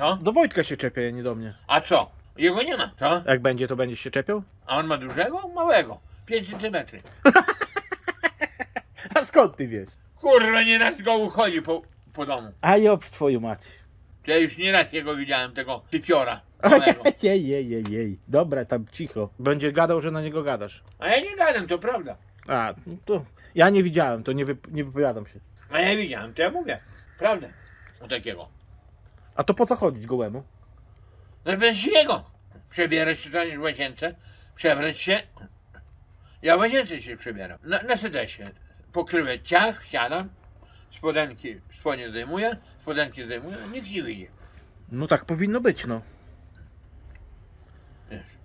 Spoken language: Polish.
Co? Do Wojtka się czepia, nie do mnie. A co? Jego nie ma. Co? Jak będzie, to będziesz się czepiał? A on ma dużego? Małego. 5 centymetry. A skąd ty wiesz? Kurwa, nieraz go uchodzi po, po domu. A job twoją mać. Ja już nieraz jego widziałem, tego typiora. małego. Jej, jej, jej, jej. Dobra, tam cicho. Będzie gadał, że na niego gadasz. A ja nie gadam, to prawda. A, no to ja nie widziałem, to nie, wyp- nie wypowiadam się. A ja widziałem, to ja mówię. Prawda. O takiego. A to po co chodzić gołemu? No bez śniegu. Przebierać się tam w łazience, przebrać się. Ja w łazience się przebieram. Na, na sedesie. Pokrywę ciach, siadam, spodenki, spodnie zdejmuję, spodenki zdejmuję, nikt nie widzi. No tak powinno być, no. Wiesz.